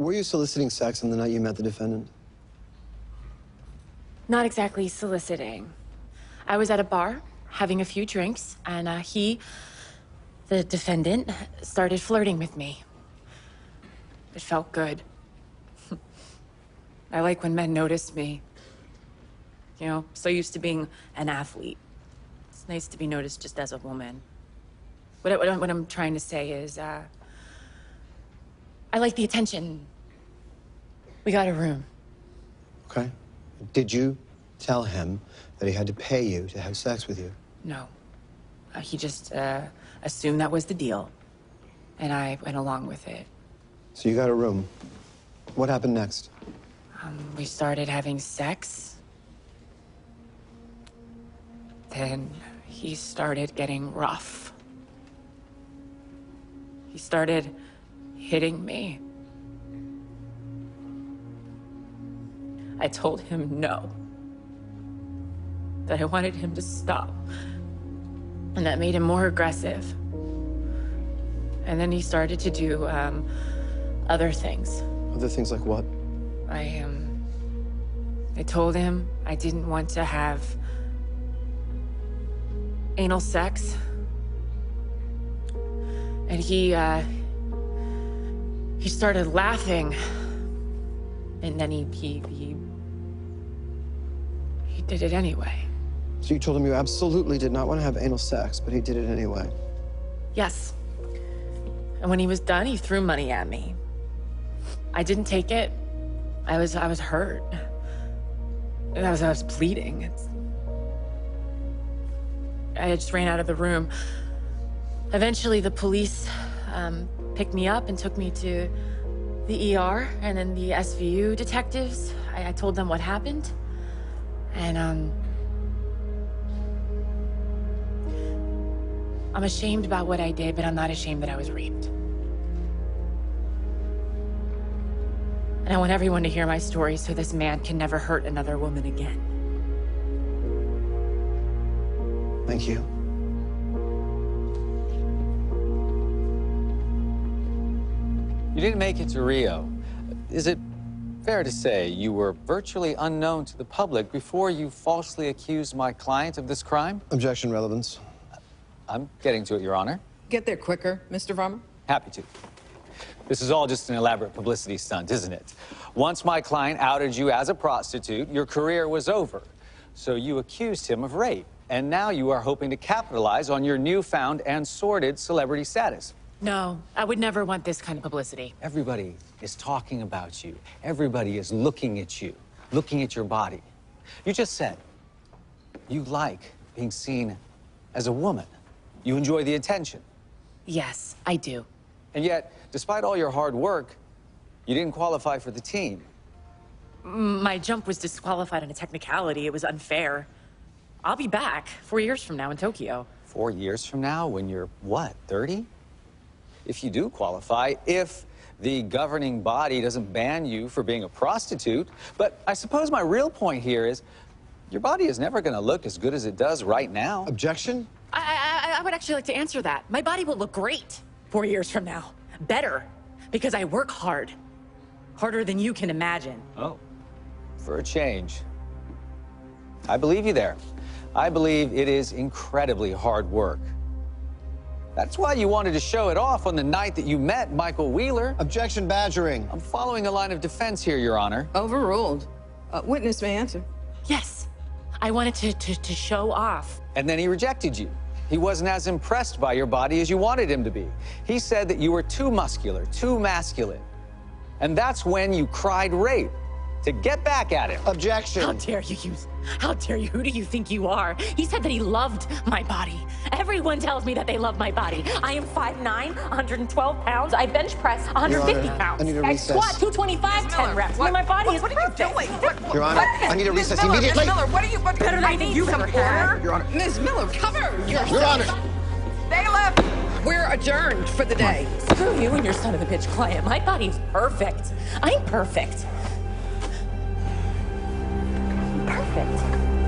Were you soliciting sex on the night you met the defendant? Not exactly soliciting. I was at a bar having a few drinks, and uh, he, the defendant, started flirting with me. It felt good. I like when men notice me. You know, so used to being an athlete. It's nice to be noticed just as a woman. What, I, what, I'm, trying to say is, uh, I like the attention. We got a room. Okay. Did you tell him that he had to pay you to have sex with you? No. Uh, he just uh, assumed that was the deal. And I went along with it. So you got a room. What happened next? Um, we started having sex. Then he started getting rough. He started hitting me. I told him no. That I wanted him to stop. And that made him more aggressive. And then he started to do um, other things. Other things like what? I, um, I told him I didn't want to have anal sex. And he, uh, he started laughing. And then he, he, he, he did it anyway. So you told him you absolutely did not want to have anal sex, but he did it anyway. Yes. And when he was done, he threw money at me. I didn't take it. I was, I was hurt. And I was, I was bleeding. It's... I just ran out of the room. Eventually, the police um, picked me up and took me to the ER, and then the SVU detectives. I, I told them what happened, and um, I'm ashamed about what I did, but I'm not ashamed that I was raped. And I want everyone to hear my story so this man can never hurt another woman again. Thank you. You didn't make it to Rio. Is it fair to say you were virtually unknown to the public before you falsely accused my client of this crime? Objection, relevance. I'm getting to it, Your Honor. Get there quicker, Mr. Varma. Happy to. This is all just an elaborate publicity stunt, isn't it? Once my client outed you as a prostitute, your career was over. So you accused him of rape. And now you are hoping to capitalize on your newfound and sordid celebrity status. No, I would never want this kind of publicity. Everybody is talking about you. Everybody is looking at you, looking at your body. You just said you like being seen as a woman. You enjoy the attention. Yes, I do. And yet, despite all your hard work, you didn't qualify for the team. My jump was disqualified on a technicality. It was unfair. I'll be back four years from now in Tokyo. Four years from now, when you're what, 30? If you do qualify, if the governing body doesn't ban you for being a prostitute. But I suppose my real point here is your body is never going to look as good as it does right now. Objection? I, I, I would actually like to answer that. My body will look great four years from now. Better. Because I work hard. Harder than you can imagine. Oh, for a change. I believe you there. I believe it is incredibly hard work. That's why you wanted to show it off on the night that you met Michael Wheeler. Objection, badgering. I'm following a line of defense here, Your Honor. Overruled. Uh, witness may answer. Yes. I wanted to, to, to show off. And then he rejected you. He wasn't as impressed by your body as you wanted him to be. He said that you were too muscular, too masculine. And that's when you cried rape to get back at him. Objection. How dare you use... How dare you? Who do you think you are? He said that he loved my body. Everyone tells me that they love my body. I am 5'9", 112 pounds. I bench press 150 Honor, pounds. I need a I recess. squat 225, 10 reps. what- my body what- is what are you perfect. doing? What- Your Honor, what- I need a Ms. recess Miller, immediately. Ms. Miller, what are you? What, Better than I I think you need have some order. Your Honor. Ms. Miller, cover yourself. Your Honor. Stay left. We're adjourned for the day. Screw you and your son of a bitch client. My body's perfect. I'm perfect. Perfect.